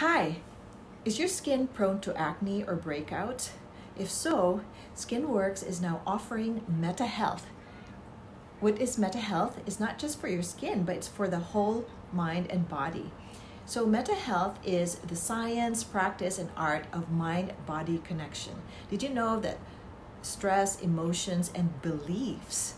Hi, is your skin prone to acne or breakout? If so, Skinworx is now offering Meta Health. What is Meta Health? It's not just for your skin, but it's for the whole mind and body. So, Meta Health is the science, practice, and art of mind body connection. Did you know that stress, emotions, and beliefs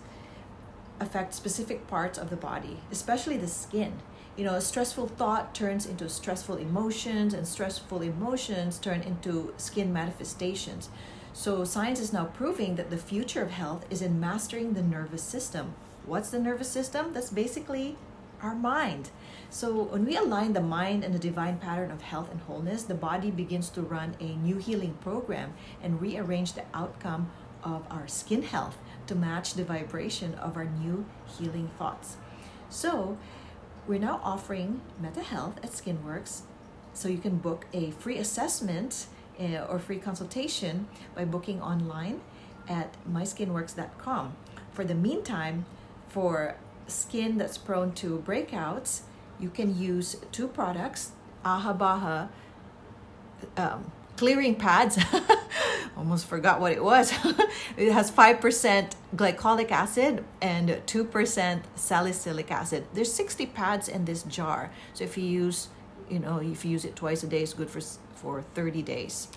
affect specific parts of the body, especially the skin? you know, a stressful thought turns into stressful emotions, and stressful emotions turn into skin manifestations. So, science is now proving that the future of health is in mastering the nervous system. What's the nervous system? That's basically our mind. So, when we align the mind and the divine pattern of health and wholeness, the body begins to run a new healing program and rearrange the outcome of our skin health to match the vibration of our new healing thoughts. So, we're now offering Meta Health at Skinworx, so you can book a free assessment uh, or free consultation by booking online at myskinworks.com. For the meantime, for skin that's prone to breakouts, you can use two products, Aha Baha um, clearing pads. Almost forgot what it was. it has 5% glycolic acid and 2% salicylic acid. There's 60 pads in this jar. So if you use, you know, if you use it twice a day, it's good for, for 30 days.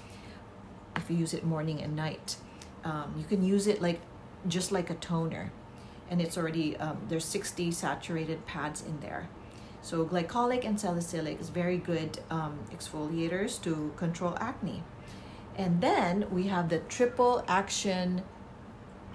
If you use it morning and night. Um, you can use it like just like a toner and it's already um, there's 60 saturated pads in there so glycolic and salicylic is very good um, exfoliators to control acne. And then we have the triple action,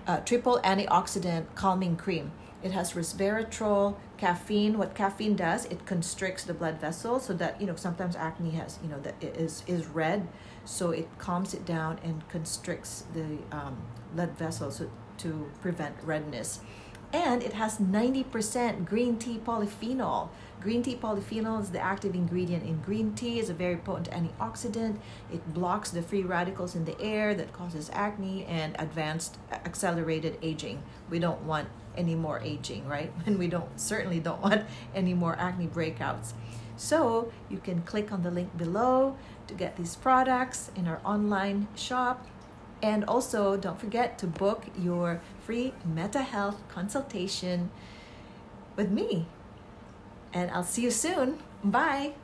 uh, triple antioxidant calming cream. It has resveratrol, caffeine. What caffeine does, it constricts the blood vessels so that you know sometimes acne has you know that is is red, so it calms it down and constricts the um, blood vessels to prevent redness and it has 90% green tea polyphenol. Green tea polyphenol is the active ingredient in green tea. It's a very potent antioxidant. It blocks the free radicals in the air that causes acne and advanced accelerated aging. We don't want any more aging, right? And we don't certainly don't want any more acne breakouts. So you can click on the link below to get these products in our online shop and also, don't forget to book your free Meta Health consultation with me. And I'll see you soon. Bye.